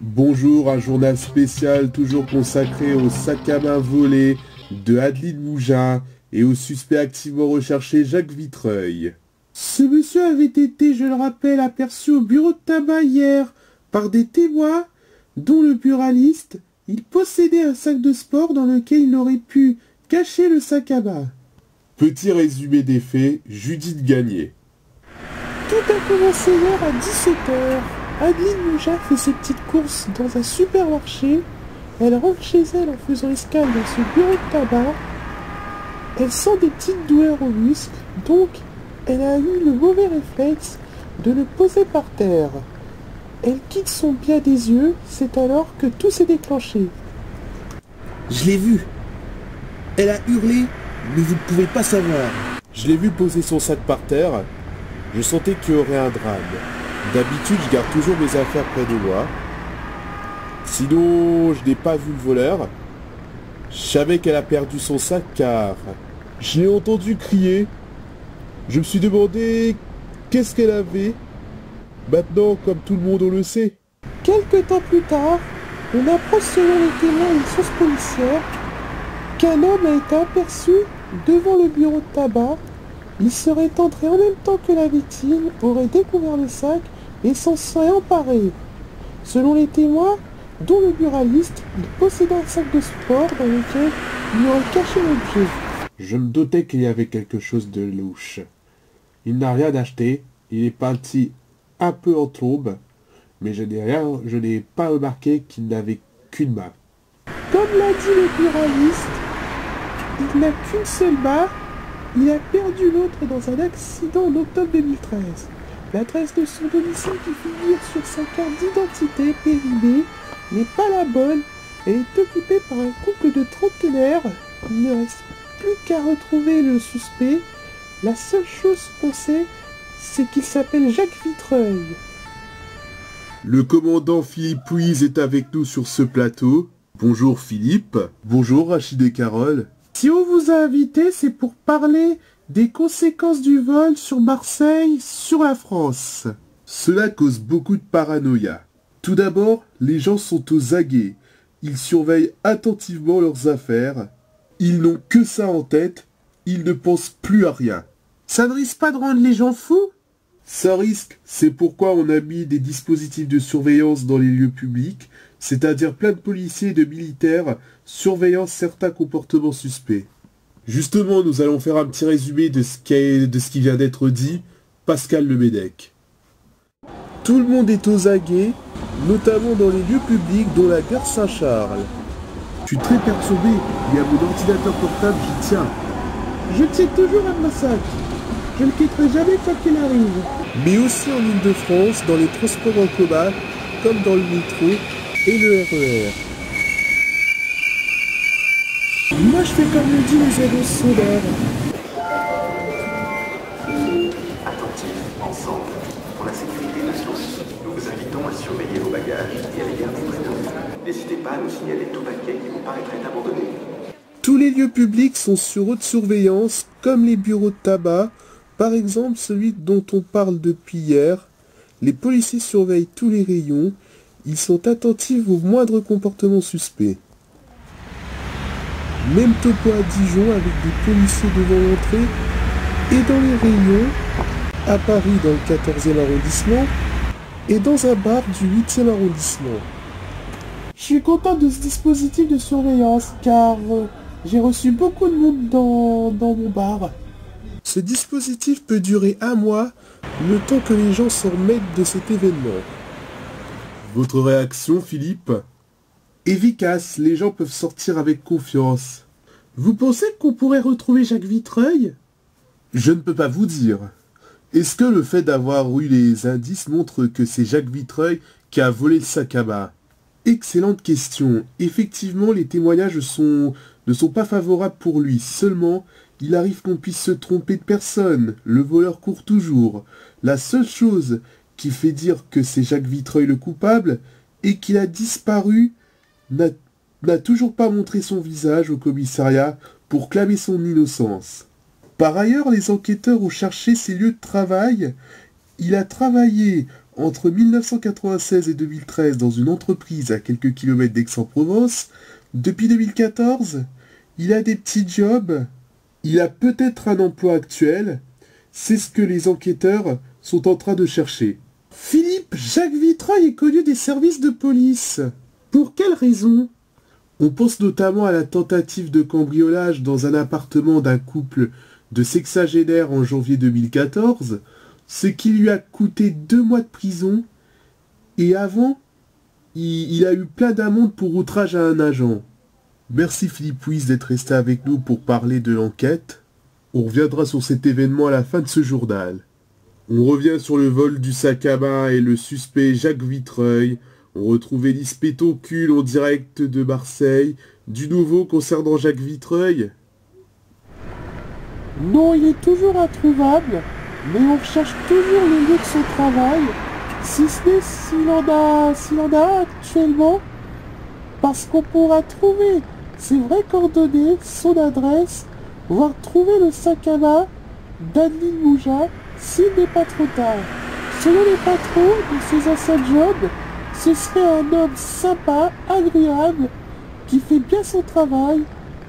Bonjour, un journal spécial toujours consacré au sac à main volé de Adeline Mougin et au suspect activement recherché Jacques Vitreuil. Ce monsieur avait été, je le rappelle, aperçu au bureau de tabac hier par des témoins, dont le buraliste. Il possédait un sac de sport dans lequel il aurait pu cacher le sac à main. Petit résumé des faits, Judith Gagné. Tout a commencé hier à 17h. Adeline Mougin fait ses petites courses dans un supermarché. Elle rentre chez elle en faisant escale dans ce bureau de tabac. Elle sent des petites douleurs au muscle, donc elle a eu le mauvais réflexe de le poser par terre. Elle quitte son bien des yeux, c'est alors que tout s'est déclenché. Je l'ai vu. Elle a hurlé, mais vous ne pouvez pas savoir. Je l'ai vu poser son sac par terre. Je sentais qu'il y aurait un drame. D'habitude, je garde toujours mes affaires près de moi. Sinon, je n'ai pas vu le voleur. Je savais qu'elle a perdu son sac car je l'ai entendu crier. Je me suis demandé qu'est-ce qu'elle avait. Maintenant, comme tout le monde on le sait. Quelque temps plus tard, on approche selon les témoins une source policière qu'un homme a été aperçu devant le bureau de tabac. Il serait entré en même temps que la victime, aurait découvert le sac et s'en serait emparé. Selon les témoins, dont le buraliste, il possédait un sac de sport dans lequel il aurait caché l'objet. Je me doutais qu'il y avait quelque chose de louche. Il n'a rien acheté, il est parti un peu en trouble, mais je n'ai rien, je n'ai pas remarqué qu'il n'avait qu'une main. Comme l'a dit le buraliste, il n'a qu'une seule main, il a perdu l'autre dans un accident en octobre 2013. L'adresse de son domicile qui figure sur sa carte d'identité périmée n'est pas la bonne. Elle est occupée par un couple de trentenaires. Il ne reste plus qu'à retrouver le suspect. La seule chose qu'on sait, c'est qu'il s'appelle Jacques Vitreuil. Le commandant Philippe Pouise est avec nous sur ce plateau. Bonjour Philippe. Bonjour Rachid et Carole. Si on vous a invité, c'est pour parler des conséquences du vol sur Marseille, sur la France. Cela cause beaucoup de paranoïa. Tout d'abord, les gens sont aux aguets. Ils surveillent attentivement leurs affaires. Ils n'ont que ça en tête. Ils ne pensent plus à rien. Ça ne risque pas de rendre les gens fous? Ça risque, c'est pourquoi on a mis des dispositifs de surveillance dans les lieux publics, c'est-à-dire plein de policiers et de militaires surveillant certains comportements suspects. Justement, nous allons faire un petit résumé de ce qui, vient d'être dit. Pascal Lemedec. Tout le monde est aux aguets, notamment dans les lieux publics dont la gare Saint-Charles. Je suis très perturbé, il y a mon ordinateur portable, j'y tiens. Je tiens toujours à ma sac. Je ne quitterai jamais quoi qu'il arrive. Mais aussi en Ile-de-France, dans les transports en commun, comme dans le métro et le RER. Moi, je fais comme le dit les ados solaires. Attentifs, ensemble. Pour la sécurité de tous, nous vous invitons à surveiller vos bagages et à les garder près de vous. N'hésitez pas à nous signaler tout paquet qui vous paraîtrait abandonné. Tous les lieux publics sont sur haute surveillance, comme les bureaux de tabac, par exemple celui dont on parle depuis hier. Les policiers surveillent tous les rayons, ils sont attentifs aux moindres comportements suspects. Même topo à Dijon avec des policiers devant l'entrée et dans les rayons, à Paris dans le 14e arrondissement et dans un bar du 8e arrondissement. Je suis content de ce dispositif de surveillance car euh, j'ai reçu beaucoup de monde dans, dans mon bar. Ce dispositif peut durer un mois, le temps que les gens s'en remettent de cet événement. Votre réaction, Philippe? Efficace, les gens peuvent sortir avec confiance. Vous pensez qu'on pourrait retrouver Jacques Vitreuil? Je ne peux pas vous dire. Est-ce que le fait d'avoir eu les indices montre que c'est Jacques Vitreuil qui a volé le sac à main Excellente question. Effectivement, les témoignages sont, ne sont pas favorables pour lui. Seulement, il arrive qu'on puisse se tromper de personne. Le voleur court toujours. La seule chose qui fait dire que c'est Jacques Vitreuil le coupable est qu'il a disparu, n'a toujours pas montré son visage au commissariat pour clamer son innocence. Par ailleurs, les enquêteurs ont cherché ses lieux de travail. Il a travaillé entre 1996 et 2013 dans une entreprise à quelques kilomètres d'Aix-en-Provence. Depuis 2014, il a des petits jobs. Il a peut-être un emploi actuel. C'est ce que les enquêteurs sont en train de chercher. Philippe Jacques Vitreuil est connu des services de police. Pour quelle raison? On pense notamment à la tentative de cambriolage dans un appartement d'un couple de sexagénaires en janvier 2014, ce qui lui a coûté deux mois de prison, et avant, il, a eu plein d'amendes pour outrage à un agent. Merci Philippe Wyss d'être resté avec nous pour parler de l'enquête. On reviendra sur cet événement à la fin de ce journal. On revient sur le vol du sac à main et le suspect Jacques Vitreuil. On retrouve Elise Pétoncule en direct de Marseille. Du nouveau concernant Jacques Vitreuil? Non, il est toujours introuvable, mais on recherche toujours le lieu de son travail, si ce n'est s'il en a, actuellement, parce qu'on pourra trouver ses vraies coordonnées, son adresse, voire trouver le sac à main d'Adeline Mouja s'il n'est pas trop tard. Selon les patrons de ses anciens jobs, ce serait un homme sympa, agréable, qui fait bien son travail.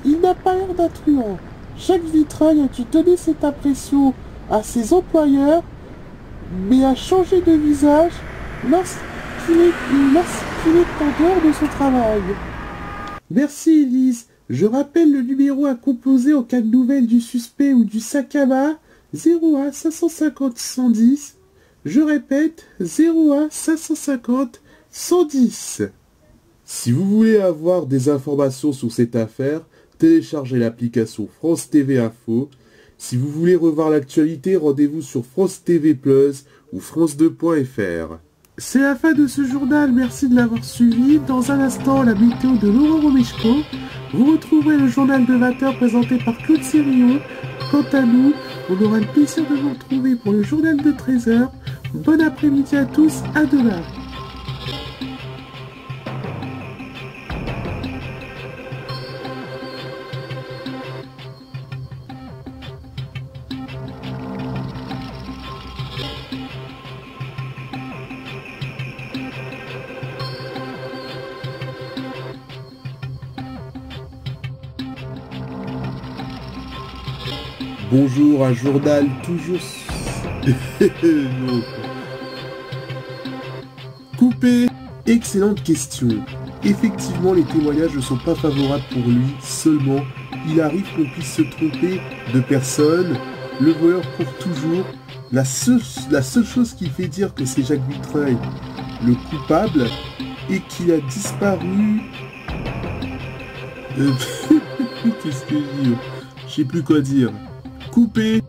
Il n'a pas l'air d'un truand. Jacques Vitreuil a dû donner cette impression à ses employeurs, mais a changé de visage lorsqu'il est, en dehors de son travail. Merci Elise. Je rappelle le numéro à composer en cas de nouvelles du suspect ou du sac 01 550 110. Je répète 01 550 110. Si vous voulez avoir des informations sur cette affaire, téléchargez l'application France TV Info. Si vous voulez revoir l'actualité, rendez-vous sur France TV Plus ou France2.fr. C'est la fin de ce journal, merci de l'avoir suivi. Dans un instant, la météo de Laurent Romeshko. Vous retrouverez le journal de 20h présenté par Claude Sirion. Quant à nous, on aura le plaisir de vous retrouver pour le journal de 13h. Bon après-midi à tous, à demain. Bonjour, un journal toujours... Coupé Excellente question. Effectivement, les témoignages ne sont pas favorables pour lui, seulement, il arrive qu'on puisse se tromper de personne. Le voleur court toujours. La seule, chose qui fait dire que c'est Jacques Vitreuil le coupable et qu'il a disparu... Euh, Qu'est-ce que je dis Je sais plus quoi dire. Coupé